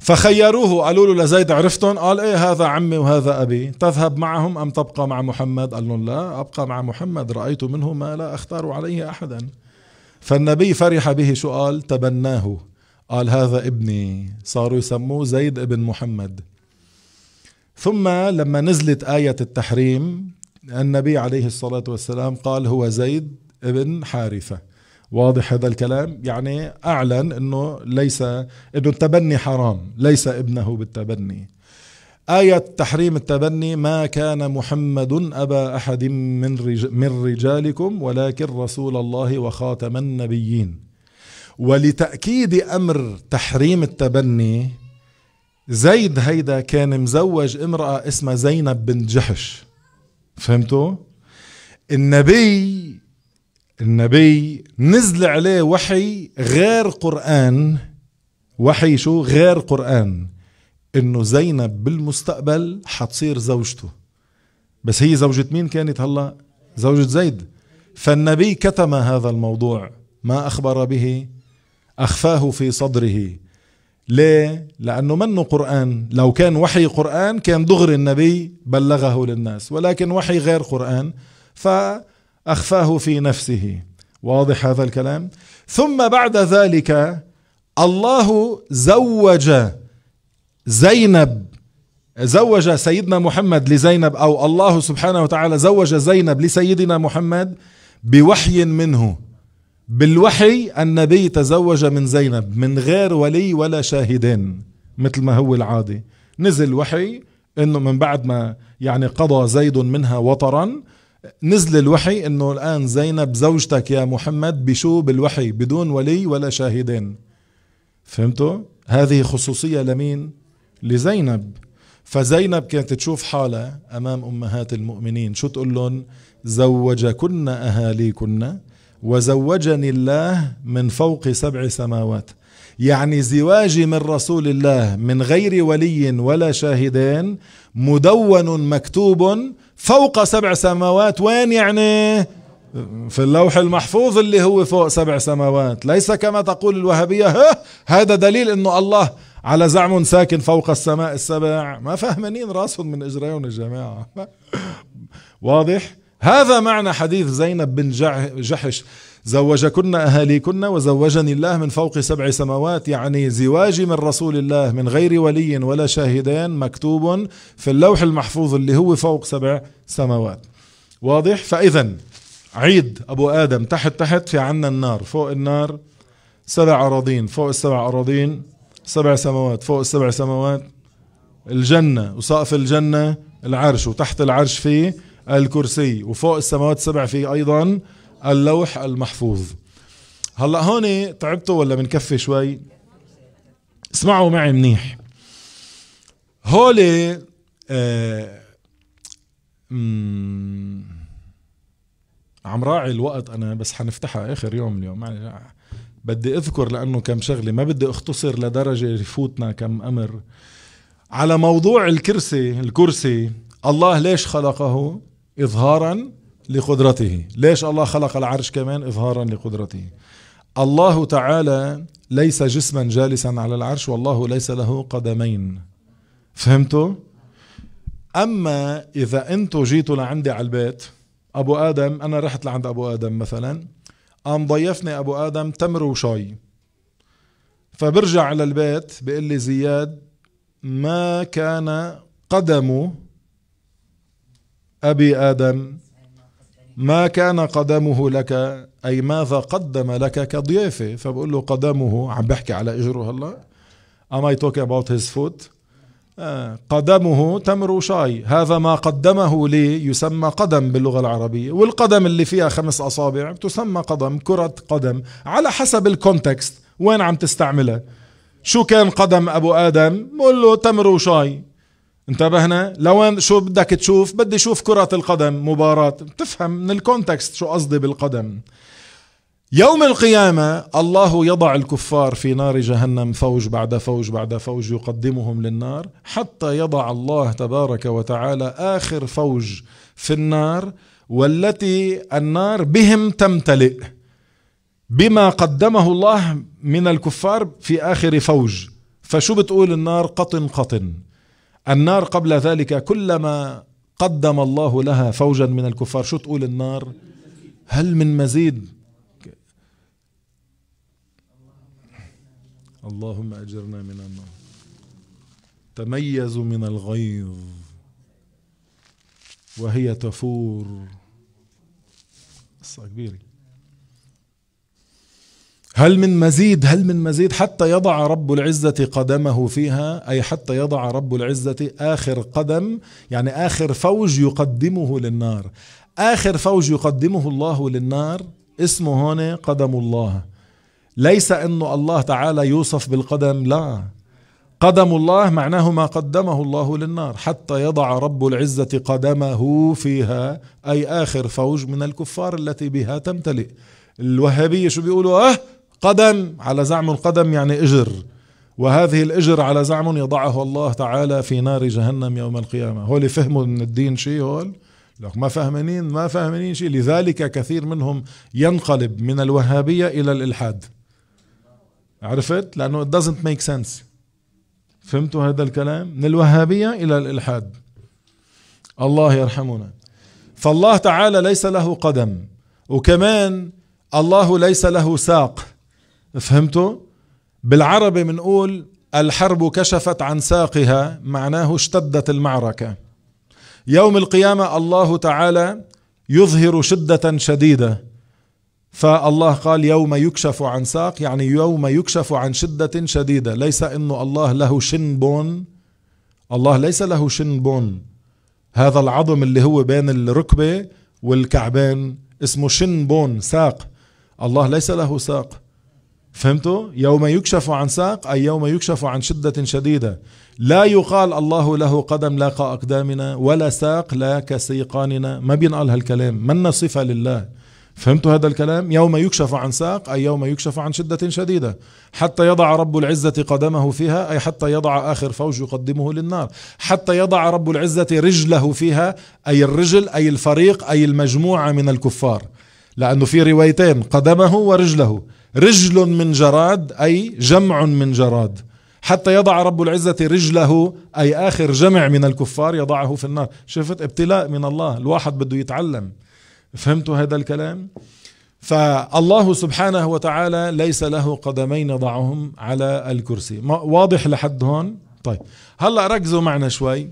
فخيروه. قالوا له لزيد عرفتهم؟ قال إيه هذا عمي وهذا أبي. تذهب معهم أم تبقى مع محمد؟ قال لهم لا أبقى مع محمد. رأيت منه ما لا أختار عليه أحدا. فالنبي فرح به شو قال تبناه. قال هذا ابني. صاروا يسموه زيد ابن محمد. ثم لما نزلت آية التحريم النبي عليه الصلاة والسلام قال هو زيد ابن حارثة. واضح هذا الكلام؟ يعني أعلن أنه ليس أنه التبني حرام ليس ابنه بالتبني. آية تحريم التبني ما كان محمد أبا أحد من, من رجالكم ولكن رسول الله وخاتم النبيين. ولتأكيد أمر تحريم التبني زيد هيدا كان مزوج امرأة اسمها زينب بنت جحش. فهمتوا؟ النبي النبي نزل عليه وحي غير قرآن. وحي شو؟ غير قرآن. إنه زينب بالمستقبل حتصير زوجته. بس هي زوجة مين كانت هلا؟ زوجة زيد. فالنبي كتم هذا الموضوع. ما أخبر به؟ أخفاه في صدره. ليه؟ لأنه منه قرآن. لو كان وحي قرآن كان دغري النبي بلغه للناس. ولكن وحي غير قرآن. فأخفاه في نفسه. واضح هذا الكلام؟ ثم بعد ذلك الله زوج زينب. زوج سيدنا محمد لزينب أو الله سبحانه وتعالى زوج زينب لسيدنا محمد بوحي منه. بالوحي النبي تزوج من زينب من غير ولي ولا شاهدين مثل ما هو العادي. نزل وحي إنه من بعد ما يعني قضى زيد منها وطرا نزل الوحي إنه الآن زينب زوجتك يا محمد بشو بالوحي؟ بدون ولي ولا شاهدين. فهمتوا؟ هذه خصوصية لمين؟ لزينب. فزينب كانت تشوف حالها أمام أمهات المؤمنين. شو تقول لهم؟ زوجكن أهاليكن وزوجني الله من فوق سبع سماوات. يعني زواجي من رسول الله من غير ولي ولا شاهدين مدون مكتوب فوق سبع سماوات. وين يعني؟ في اللوح المحفوظ اللي هو فوق سبع سماوات. ليس كما تقول الوهابية هذا دليل إنه الله على زعم ساكن فوق السماء السبع. ما فاهمين راسهم من اجريهم الجماعة. واضح؟ هذا معنى حديث زينب بن جحش. زوجكن أهاليكن وزوجني الله من فوق سبع سماوات يعني زواجي من رسول الله من غير ولي ولا شاهدين مكتوب في اللوح المحفوظ اللي هو فوق سبع سماوات. واضح؟ فإذا عيد أبو آدم تحت تحت في عنا النار فوق النار سبع أراضين فوق السبع أراضين سبع سماوات فوق السبع سماوات الجنة وسقف الجنة العرش وتحت العرش فيه الكرسي وفوق السماوات السبع في أيضا اللوح المحفوظ. هلا هون تعبتوا ولا بنكفي شوي؟ اسمعوا معي منيح. هولي آه عم راعي الوقت أنا بس حنفتحها آخر يوم اليوم. يعني بدي أذكر لأنه كم شغلة ما بدي أختصر لدرجة يفوتنا كم أمر. على موضوع الكرسي الكرسي الله ليش خلقه؟ إظهارا لقدرته. ليش الله خلق العرش كمان؟ إظهارا لقدرته. الله تعالى ليس جسما جالسا على العرش والله ليس له قدمين. فهمتوا؟ أما إذا أنتوا جيتوا لعندي على البيت أبو آدم أنا رحت لعند أبو آدم مثلا قام ضيفني أبو آدم تمر وشاي. فبرجع على البيت بيقول لي زياد ما كان قدمه أبي آدم ما كان قدمه لك أي ماذا قدم لك كضيافة؟ فبقول له قدمه عم بحكي على إجره هلا. Am I talking about his foot آه قدمه تمر شاي. هذا ما قدمه لي يسمى قدم باللغة العربية. والقدم اللي فيها خمس أصابع تسمى قدم كرة قدم. على حسب الكونتكست وين عم تستعملها شو كان قدم أبو آدم؟ بقول له تمر وشاي انتبهنا لوين شو بدك تشوف؟ بدي أشوف كرة القدم مباراة. تفهم من ال context شو قصدي بالقدم. يوم القيامة الله يضع الكفار في نار جهنم فوج بعد فوج بعد فوج يقدمهم للنار حتى يضع الله تبارك وتعالى آخر فوج في النار والتي النار بهم تمتلئ بما قدمه الله من الكفار في آخر فوج. فشو بتقول النار؟ قطن قطن. النار قبل ذلك كلما قدم الله لها فوجا من الكفار. شو تقول النار؟ هل من مزيد؟ اللهم أجرنا من النار. تميزوا من الغيظ وهي تفور. قصة كبيرة. هل من مزيد هل من مزيد حتى يضع رب العزة قدمه فيها؟ أي حتى يضع رب العزة آخر قدم يعني آخر فوج يقدمه للنار. آخر فوج يقدمه الله للنار اسمه هون قدم الله. ليس أنه الله تعالى يوصف بالقدم لا. قدم الله معناه ما قدمه الله للنار. حتى يضع رب العزة قدمه فيها أي آخر فوج من الكفار التي بها تمتلئ. الوهابية شو بيقولوا؟ أه! قدم على زعم القدم يعني إجر. وهذه الإجر على زعم يضعه الله تعالى في نار جهنم يوم القيامة. هول فهموا من الدين شيء هول؟ لك ما فاهمين ما فاهمين شيء لذلك كثير منهم ينقلب من الوهابية إلى الإلحاد. عرفت؟ لأنه it doesn't make sense. فهمتوا هذا الكلام؟ من الوهابية إلى الإلحاد. الله يرحمنا. فالله تعالى ليس له قدم. وكمان الله ليس له ساق. فهمتوا؟ بالعربي بنقول الحرب كشفت عن ساقها معناه اشتدت المعركة. يوم القيامة الله تعالى يظهر شدة شديدة. فالله قال يوم يكشف عن ساق يعني يوم يكشف عن شدة شديدة. ليس انه الله له شنبون الله ليس له شنبون هذا العظم اللي هو بين الركبة والكعبين اسمه شنبون ساق. الله ليس له ساق. فهمتوا؟ يوم يكشف عن ساق أي يوم يكشف عن شدة شديدة. لا يقال الله له قدم لا كأقدامنا ولا ساق لا كسيقاننا. ما بينقال هالكلام. من صفة لله. فهمتوا هذا الكلام؟ يوم يكشف عن ساق أي يوم يكشف عن شدة شديدة. حتى يضع رب العزة قدمه فيها أي حتى يضع آخر فوج يقدمه للنار. حتى يضع رب العزة رجله فيها أي الرجل أي الفريق أي المجموعة من الكفار. لأنه في روايتين قدمه ورجله. رجل من جراد أي جمع من جراد. حتى يضع رب العزة رجله أي آخر جمع من الكفار يضعه في النار. شفت؟ ابتلاء من الله. الواحد بده يتعلم. فهمتوا هذا الكلام؟ فالله سبحانه وتعالى ليس له قدمين يضعهم على الكرسي. واضح لحد هون؟ طيب. هلأ ركزوا معنا شوي.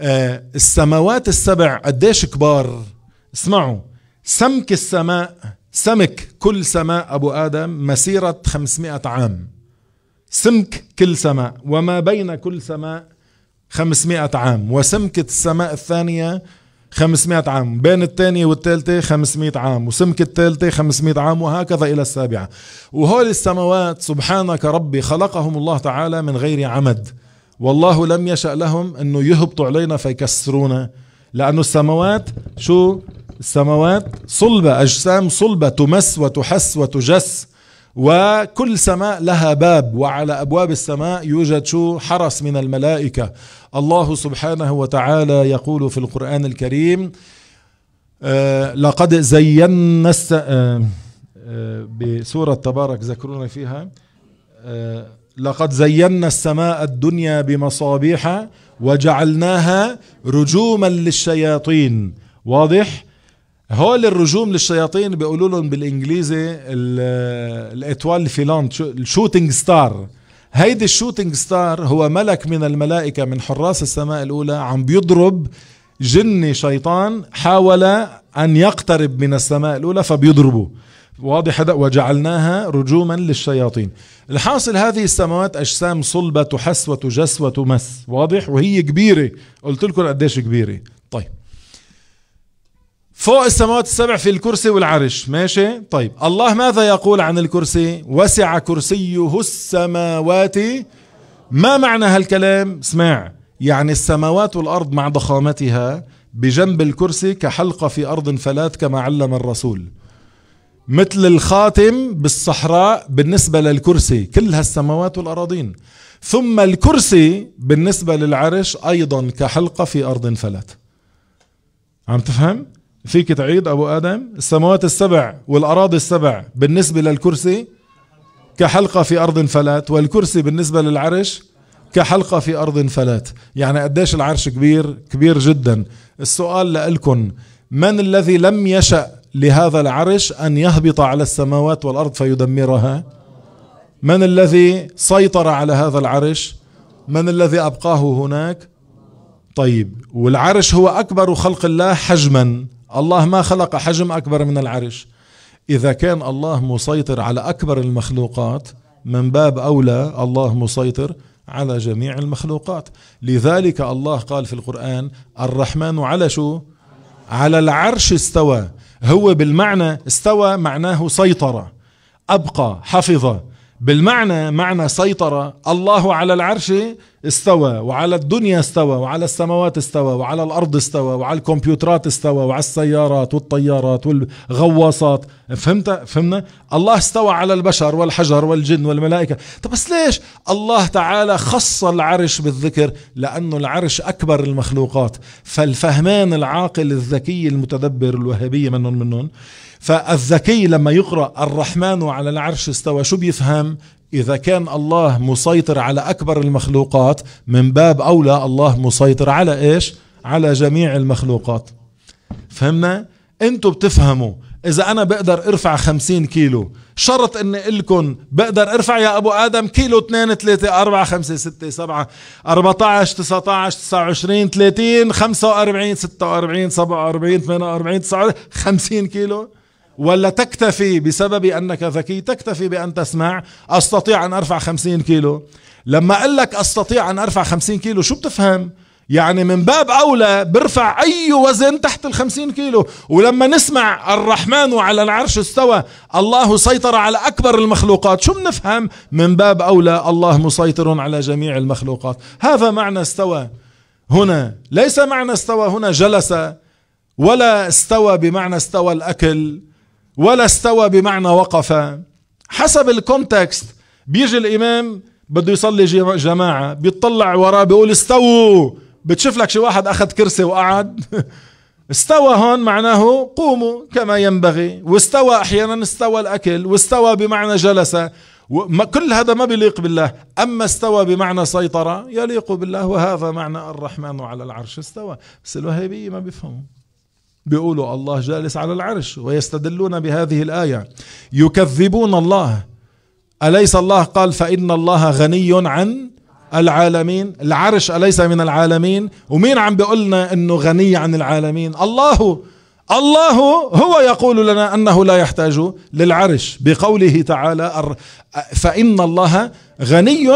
آه السماوات السبع قديش كبار؟ اسمعوا. سمك السماء سمك كل سماء أبو آدم مسيرة 500 عام. سمك كل سماء وما بين كل سماء 500 عام وسمكة السماء الثانية 500 عام بين الثانية والثالثة 500 عام وسمك الثالثة 500 عام وهكذا إلى السابعة. وهول السماوات سبحانك ربي خلقهم الله تعالى من غير عمد. والله لم يشأ لهم أنه يهبطوا علينا فيكسرونا لأنه السماوات شو؟ السماوات صلبة أجسام صلبة تمس وتحس وتجس وكل سماء لها باب وعلى أبواب السماء يوجد شو؟ حرس من الملائكة. الله سبحانه وتعالى يقول في القرآن الكريم آه لقد زينا. آه آه بسورة تبارك ذكرونا فيها آه لقد زينا السماء الدنيا بمصابيح وجعلناها رجوما للشياطين. واضح؟ هول الرجوم للشياطين بيقولوا لهم بالإنجليزي ال étoile filante ال shooting star. هيدي ال shooting star هو ملك من الملائكة من حراس السماء الأولى عم بيضرب جني شيطان حاول أن يقترب من السماء الأولى فبيضربه. واضح هذا؟ وجعلناها رجوما للشياطين. الحاصل هذه السماوات أجسام صلبة تحس وتجس وتمس. واضح؟ وهي كبيرة. قلت لكم قديش كبيرة. طيب. فوق السماوات السبع في الكرسي والعرش. ماشي؟ طيب. الله ماذا يقول عن الكرسي؟ وسع كرسيه السماوات. ما معنى هالكلام؟ اسمع. يعني السماوات والأرض مع ضخامتها بجنب الكرسي كحلقة في أرض فلات كما علم الرسول. مثل الخاتم بالصحراء بالنسبة للكرسي. كل هالسماوات والأراضين. ثم الكرسي بالنسبة للعرش أيضا كحلقة في أرض فلات. عم تفهم؟ فيك تعيد أبو آدم؟ السماوات السبع والأراضي السبع بالنسبة للكرسي كحلقة في أرض فلات والكرسي بالنسبة للعرش كحلقة في أرض فلات. يعني قديش العرش كبير؟ كبير جدا. السؤال لألكن من الذي لم يشأ لهذا العرش أن يهبط على السماوات والأرض فيدمرها؟ من الذي سيطر على هذا العرش؟ من الذي أبقاه هناك؟ طيب والعرش هو أكبر خلق الله حجما. الله ما خلق حجم أكبر من العرش. إذا كان الله مسيطر على أكبر المخلوقات من باب أولى الله مسيطر على جميع المخلوقات. لذلك الله قال في القرآن الرحمن على شو؟ على العرش استوى. هو بالمعنى استوى معناه سيطرة أبقى حفظ. بالمعنى معنى سيطرة الله على العرش استوى وعلى الدنيا استوى وعلى السماوات استوى وعلى الأرض استوى وعلى الكمبيوترات استوى وعلى السيارات والطيارات والغواصات. فهمت؟ فهمنا؟ الله استوى على البشر والحجر والجن والملائكة. طب بس ليش؟ الله تعالى خص العرش بالذكر لأنه العرش أكبر المخلوقات. فالفهمان العاقل الذكي المتدبر الوهابية منهم منهم فالذكي لما يقرأ الرحمن على العرش استوى. شو بيفهم؟ إذا كان الله مسيطر على أكبر المخلوقات من باب أولى الله مسيطر على إيش؟ على جميع المخلوقات. فهمنا؟ أنتوا بتفهموا. إذا أنا بقدر أرفع خمسين كيلو شرط إني إلكن بقدر أرفع يا أبو آدم كيلو اثنين ثلاثة أربعة خمسة ستة سبعة أربعة عشر تسعة عشر تسعة وعشرين ثلاثين خمسة وأربعين ستة وأربعين سبعة وأربعين ثمانية وأربعين تسعة خمسين كيلو؟ ولا تكتفي بسبب أنك ذكي تكتفي بأن تسمع. أستطيع أن أرفع خمسين كيلو. لما أقول لك أستطيع أن أرفع خمسين كيلو شو بتفهم؟ يعني من باب أولى برفع أي وزن تحت الخمسين كيلو. ولما نسمع الرحمن على العرش استوى الله سيطر على أكبر المخلوقات. شو بنفهم؟ من باب أولى الله مسيطر على جميع المخلوقات. هذا معنى استوى هنا. ليس معنى استوى هنا جلس ولا استوى بمعنى استوى الأكل. ولا استوى بمعنى وقف. حسب الكونتكست بيجي الإمام بده يصلي جماعة بيطلع وراه بيقول استووا. بتشوف لك شي واحد أخذ كرسي وقعد. استوى هون معناه قوموا كما ينبغي. واستوى أحيانا استوى الأكل واستوى بمعنى جلس. كل هذا ما بيليق بالله. أما استوى بمعنى سيطرة يليق بالله. وهذا معنى الرحمن على العرش استوى. بس الوهابية ما بيفهموا. بيقولوا الله جالس على العرش ويستدلون بهذه الآية. يكذبون الله. أليس الله قال فإن الله غني عن العالمين؟ العرش أليس من العالمين؟ ومين عم بيقولنا أنه غني عن العالمين؟ الله. الله هو يقول لنا أنه لا يحتاج للعرش. بقوله تعالى فإن الله غني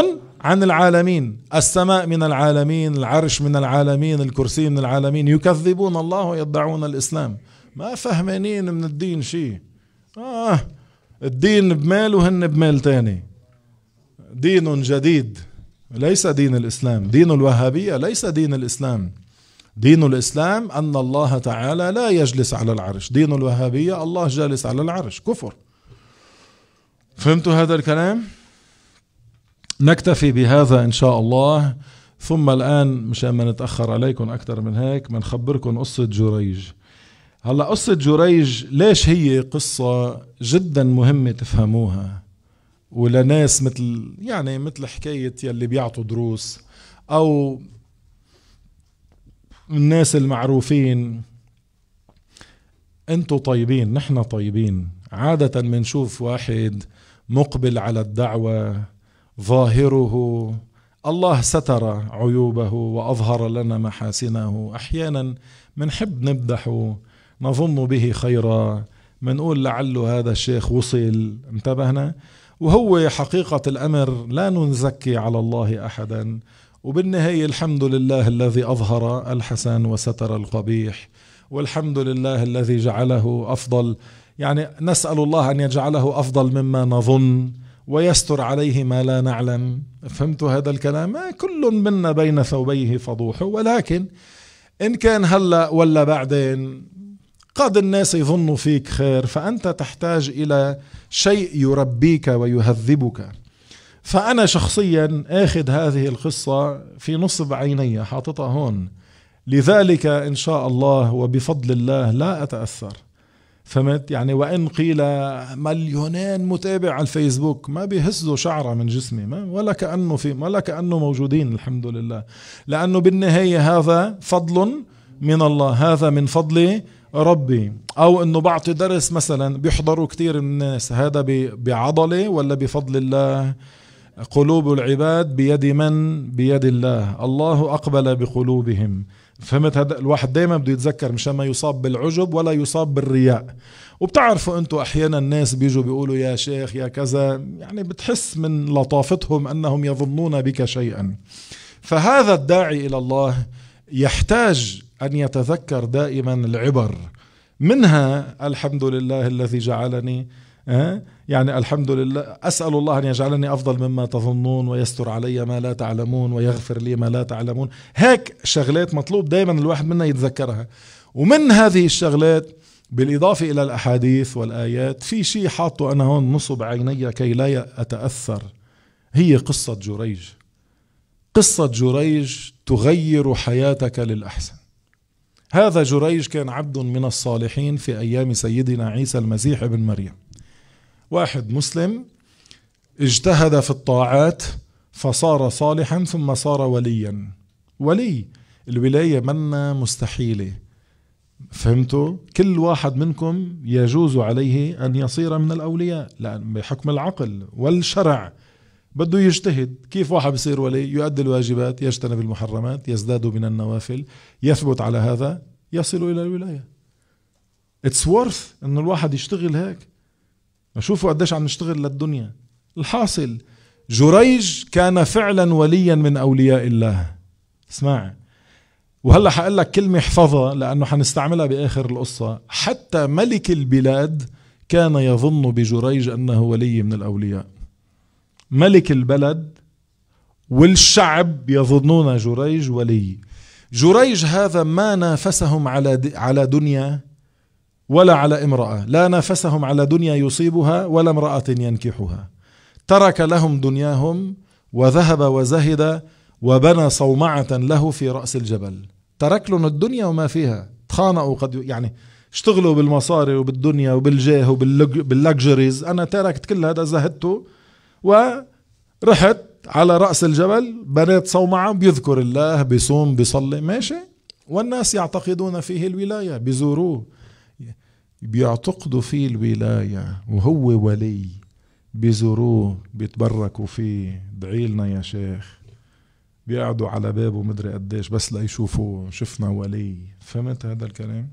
عن العالمين. السماء من العالمين العرش من العالمين الكرسي من العالمين. يكذبون الله ويدعون الإسلام. ما فهمانين من الدين شيء. آه الدين بميل وهن بميل تاني. دين جديد. ليس دين الإسلام. دين الوهابية ليس دين الإسلام. دين الإسلام أن الله تعالى لا يجلس على العرش. دين الوهابية الله جالس على العرش. كفر. فهمتوا هذا الكلام؟ نكتفي بهذا إن شاء الله. ثم الآن مشان ما نتأخر عليكم أكثر من هيك بنخبركم قصة جريج. هلأ قصة جريج ليش هي قصة جدا مهمة تفهموها؟ ولناس مثل يعني مثل حكاية يلي بيعطوا دروس أو الناس المعروفين أنتوا طيبين نحن طيبين. عادة بنشوف واحد مقبل على الدعوة ظاهره. الله ستر عيوبه وأظهر لنا محاسنه. أحيانا منحب نمدحه نظن به خيرا. منقول لعله هذا الشيخ وصل. انتبهنا؟ وهو حقيقة الأمر لا نزكي على الله أحدا. وبالنهاية الحمد لله الذي أظهر الحسن وستر القبيح. والحمد لله الذي جعله أفضل. يعني نسأل الله أن يجعله أفضل مما نظن. ويستر عليه ما لا نعلم. فهمت هذا الكلام؟ كل منا بين ثوبيه فضوح. ولكن إن كان هلأ ولا بعدين قد الناس يظنوا فيك خير فأنت تحتاج إلى شيء يربيك ويهذبك. فأنا شخصيا آخذ هذه القصة في نصب عيني حاططها هون. لذلك إن شاء الله وبفضل الله لا أتأثر. فهمت؟ يعني وإن قيل مليونين متابع على الفيسبوك ما بيهزوا شعرة من جسمي ما ولا كأنه في ولا كأنه موجودين الحمد لله. لأنه بالنهاية هذا فضل من الله هذا من فضل ربي. أو إنه بعطي درس مثلا بيحضروا كثير من الناس هذا بعضلة ولا بفضل الله؟ قلوب العباد بيد من؟ بيد الله. الله أقبل بقلوبهم. فهمت هذا؟ الواحد دائما بده يتذكر مشان ما يصاب بالعجب ولا يصاب بالرياء. وبتعرفوا أنتم أحيانا الناس بيجوا بيقولوا يا شيخ يا كذا يعني بتحس من لطافتهم أنهم يظنون بك شيئا. فهذا الداعي إلى الله يحتاج أن يتذكر دائما العبر. منها الحمد لله الذي جعلني؟ يعني الحمد لله أسأل الله أن يجعلني أفضل مما تظنون ويستر علي ما لا تعلمون ويغفر لي ما لا تعلمون. هيك شغلات مطلوب دائما الواحد منا يتذكرها. ومن هذه الشغلات بالإضافة إلى الأحاديث والآيات في شيء حاطه أنا هون نصب عيني كي لا أتأثر. هي قصة جريج. قصة جريج تغير حياتك للأحسن. هذا جريج كان عبد من الصالحين في أيام سيدنا عيسى المسيح ابن مريم. واحد مسلم اجتهد في الطاعات فصار صالحا ثم صار وليا. ولي الولاية منا مستحيلة. فهمتوا؟ كل واحد منكم يجوز عليه أن يصير من الأولياء لأن بحكم العقل والشرع بده يجتهد. كيف واحد بصير ولي؟ يؤدي الواجبات يجتنب المحرمات يزداد من النوافل يثبت على هذا يصل إلى الولاية. It's worth إنه الواحد يشتغل هيك. شوفوا قديش عم نشتغل للدنيا. الحاصل جريج كان فعلا وليا من أولياء الله. اسمع وهلأ حقول لك كلمة احفظها لأنه حنستعملها بآخر القصة. حتى ملك البلاد كان يظن بجريج أنه ولي من الأولياء. ملك البلد والشعب يظنون جريج ولي. جريج هذا ما نافسهم على على دنيا ولا على امرأة. لا نافسهم على دنيا يصيبها ولا امرأة ينكحها. ترك لهم دنياهم وذهب وزهد وبنى صومعة له في رأس الجبل. ترك لهم الدنيا وما فيها. تخانقوا قد يعني اشتغلوا بالمصاري وبالدنيا وبالجاه وباللكجريز أنا تركت كل هذا زهدته ورحت على رأس الجبل بنيت صومعة بيذكر الله بيصوم بيصلي. ماشي. والناس يعتقدون فيه الولاية. بيزوروه بيعتقدوا فيه الولاية وهو ولي بيزوروه بيتبركوا فيه ادعي لنا يا شيخ. بيقعدوا على بابه مدري قديش بس ليشوفوا شفنا ولي. فهمت هذا الكلام؟